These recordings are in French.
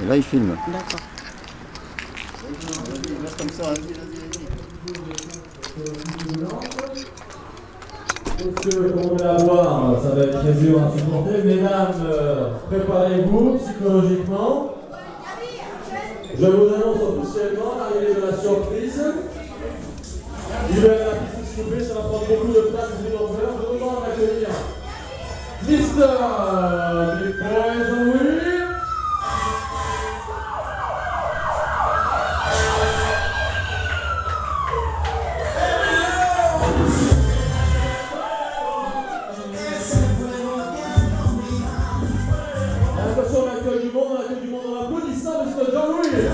Et là, il filme. D'accord. Ce qu'on va avoir, ça va être très dur à supporter. Mesdames, euh, préparez-vous psychologiquement. Je vous annonce officiellement l'arrivée de la surprise. Libérez la piste, vous plaît, ça va prendre beaucoup de place et de longueur. Je vous demande d'accueillir Mr. On accueille du monde, on accueille du monde en applaudissant, Mr. Jean-Louis. Il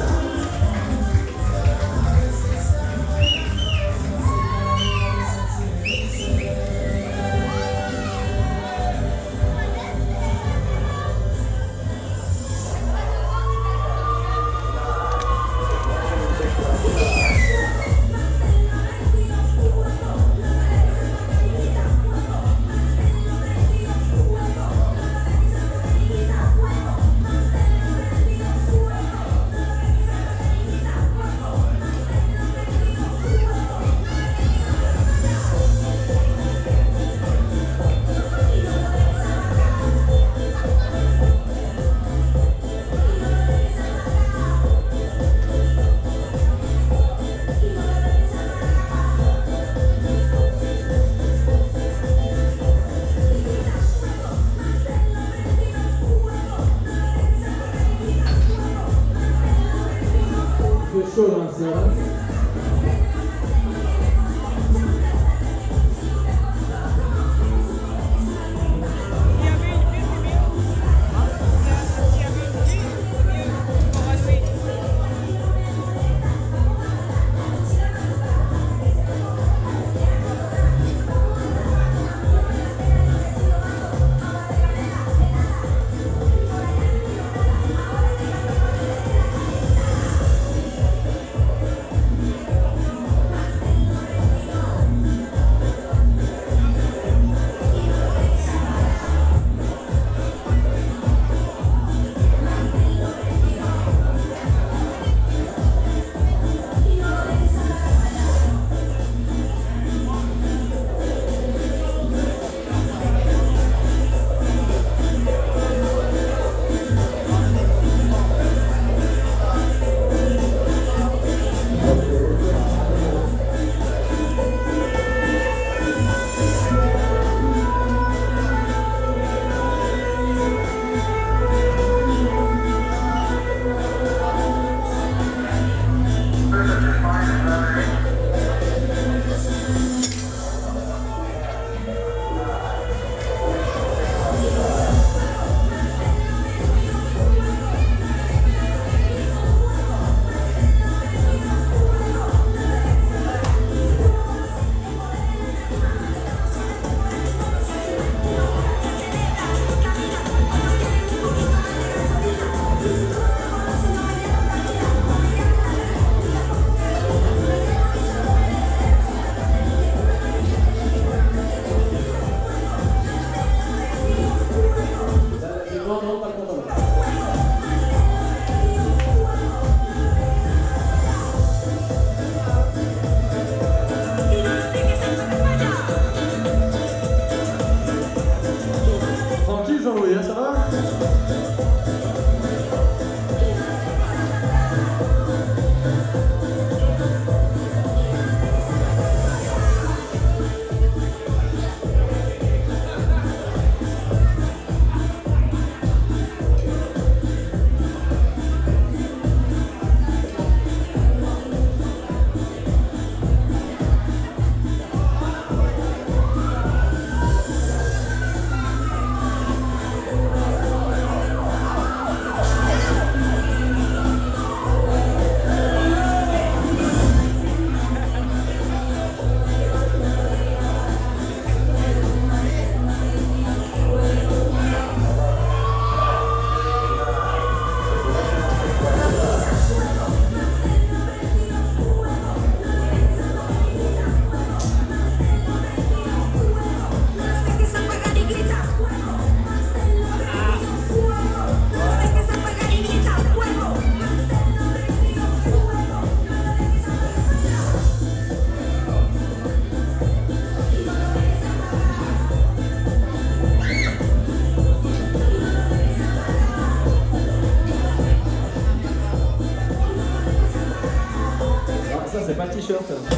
Sure.